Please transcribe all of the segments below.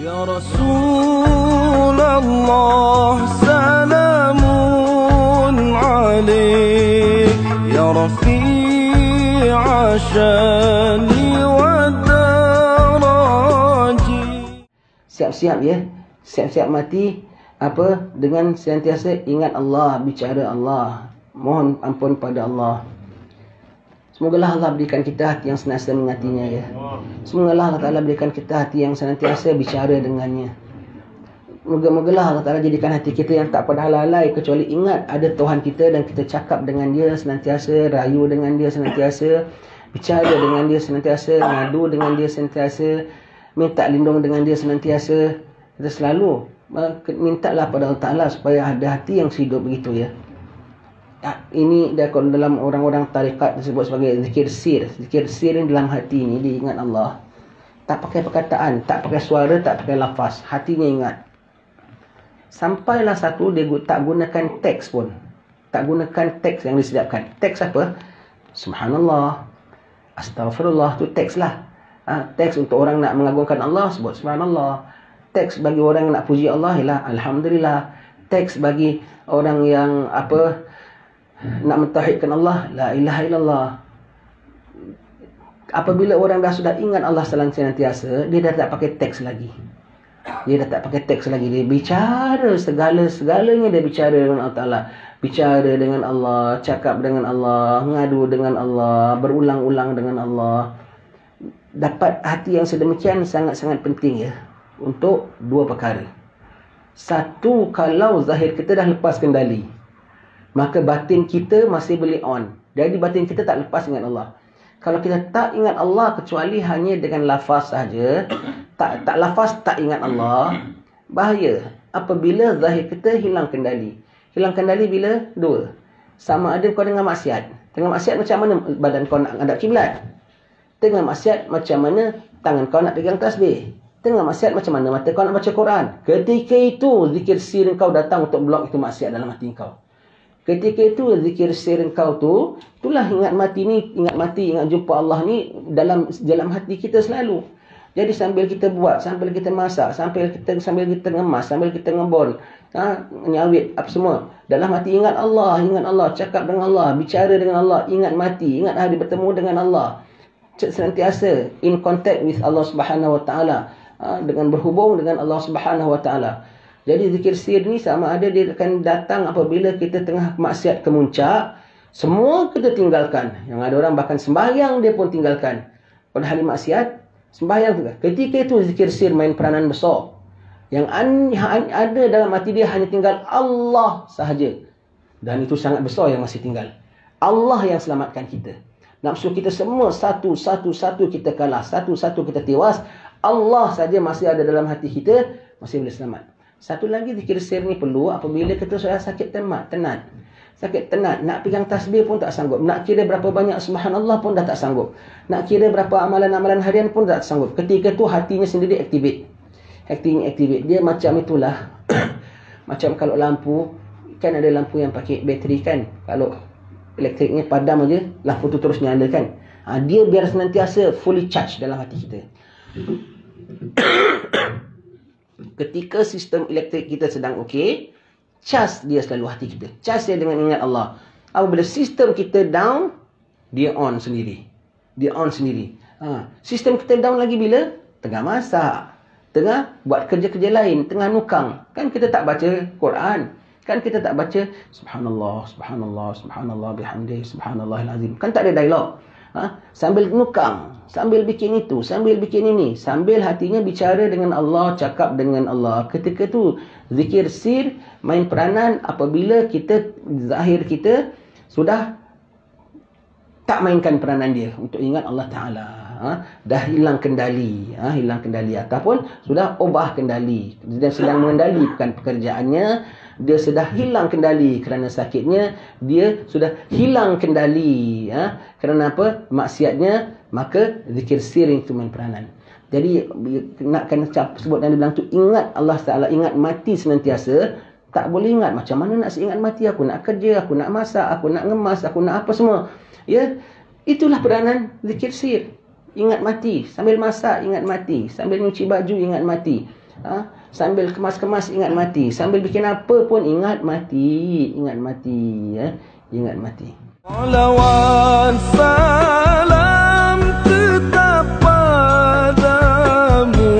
Ya salamun alaik Ya Rafi'a wa daraji. Siap-siap ya. Siap-siap mati Apa Dengan sentiasa ingat Allah Bicara Allah. Mohon ampun pada Allah. Semoga Allah berikan kita hati yang senantiasa mengatinya ya. Semoga Allah Taala berikan kita hati yang senantiasa bicara dengannya. Moga-moga Allah Taala jadikan hati kita yang tak pernah lalai kecuali ingat ada Tuhan kita dan kita cakap dengan dia senantiasa, rayu dengan dia senantiasa, bicara dengan dia senantiasa, ngadu dengan dia senantiasa, minta lindung dengan dia senantiasa. Kita selalu mintalah pada Allah Taala supaya ada hati yang hidup begitu ya. Ya, ini dalam orang-orang tarikat disebut sebagai zikir sir. Zikir sir ni dalam hati ni dia ingat Allah. Tak pakai perkataan, tak pakai suara, tak pakai lafaz. Hatinya ingat. Sampailah satu dia tak gunakan teks pun. Tak gunakan teks yang disediakan. Teks apa? Subhanallah. Astaghfirullah tu teks lah. Ha, teks untuk orang nak mengagungkan Allah sebut subhanallah. Teks bagi orang yang nak puji Allah ialah alhamdulillah. Teks bagi orang yang apa nak mentauhidkan Allah la ilaha illallah. Apabila orang dah sudah ingat Allah selalu senantiasa dia dah tak pakai teks lagi. Dia dah tak pakai teks lagi. Dia bicara segala-segalanya dia bicara dengan Allah Taala. Bicara dengan Allah cakap dengan Allah ngadu dengan Allah berulang-ulang dengan Allah. Dapat hati yang sedemikian sangat-sangat penting ya. Untuk dua perkara. Satu kalau zahir kita dah lepas kendali maka batin kita masih boleh on. Jadi batin kita tak lepas dengan Allah. Kalau kita tak ingat Allah kecuali hanya dengan lafaz saja, tak tak lafaz tak ingat Allah, bahaya. Apabila zahir kita hilang kendali. Hilang kendali bila? Dua. Sama ada kau dengan maksiat. Tengah maksiat macam mana badan kau nak hadap kiblat? Tengah maksiat macam mana tangan kau nak pegang tasbih? Tengah maksiat macam mana mata kau nak baca Quran? Ketika itu zikir sir kau datang untuk blok itu maksiat dalam hati kau. Ketika itu zikir sir kau tu, itulah ingat mati ni, ingat mati, ingat jumpa Allah ni dalam dalam hati kita selalu. Jadi sambil kita buat, sambil kita masak, sambil kita sambil kita ngemas, sambil kita ngebon, ha, nyawit apa semua. Dalam hati ingat Allah, ingat Allah, cakap dengan Allah, bicara dengan Allah, ingat mati, ingat hari bertemu dengan Allah. Senantiasa in contact with Allah Subhanahu Wa Taala, ha, dengan berhubung dengan Allah Subhanahu Wa Taala. Jadi zikir sir ni sama ada dia akan datang apabila kita tengah maksiat kemuncak. Semua kita tinggalkan. Yang ada orang bahkan sembahyang dia pun tinggalkan. Pada hari maksiat, sembahyang juga. Ketika itu zikir sir main peranan besar. Yang ada dalam hati dia hanya tinggal Allah sahaja. Dan itu sangat besar yang masih tinggal. Allah yang selamatkan kita. Nafsu kita semua satu-satu-satu kita kalah. Satu-satu kita tewas. Allah saja masih ada dalam hati kita. Masih boleh selamat. Satu lagi zikir sir ni perlu apabila kita sudah sakit temat, tenat. Sakit tenat, nak pegang tasbih pun tak sanggup. Nak kira berapa banyak subhanallah pun dah tak sanggup. Nak kira berapa amalan-amalan harian pun tak sanggup. Ketika tu hatinya sendiri activate. Hatinya activate. Dia macam itulah. macam kalau lampu, kan ada lampu yang pakai bateri kan. Kalau elektriknya padam aja, lampu tu terus nyala kan. Ha, dia biar senantiasa fully charge dalam hati kita ketika sistem elektrik kita sedang okey, cas dia selalu hati kita. Cas dia dengan ingat Allah. Apabila sistem kita down, dia on sendiri. Dia on sendiri. Ha. Sistem kita down lagi bila? Tengah masak. Tengah buat kerja-kerja lain. Tengah nukang. Kan kita tak baca Quran. Kan kita tak baca Subhanallah, Subhanallah, Subhanallah, bihamdi, Subhanallah, azim. Kan tak ada dialog. Ha? Sambil nukang, sambil bikin itu, sambil bikin ini, sambil hatinya bicara dengan Allah, cakap dengan Allah. Ketika itu zikir sir main peranan apabila kita zahir kita sudah tak mainkan peranan dia untuk ingat Allah Taala. Ha? dah hilang kendali, ha? hilang kendali ataupun sudah ubah kendali. Dia sedang mengendalikan pekerjaannya, dia sudah hilang kendali kerana sakitnya dia sudah hilang kendali ha? kerana apa maksiatnya maka zikir sir itu main peranan jadi nak kena sebut dan bilang tu ingat Allah Taala ingat mati senantiasa tak boleh ingat macam mana nak ingat mati aku nak kerja aku nak masak aku nak ngemas aku nak apa semua ya itulah peranan zikir sir ingat mati sambil masak ingat mati sambil nyuci baju ingat mati Ha? Sambil kemas-kemas ingat mati. Sambil bikin apa pun ingat mati. Ingat mati. Ya? Ingat mati. Salawat salam tetap padamu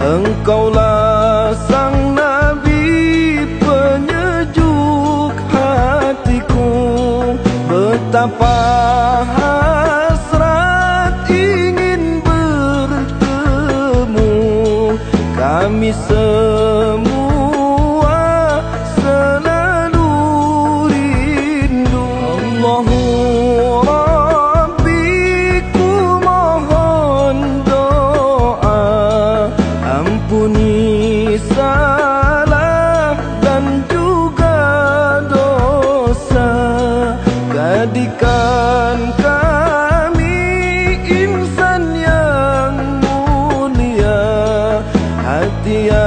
Engkaulah Kami semua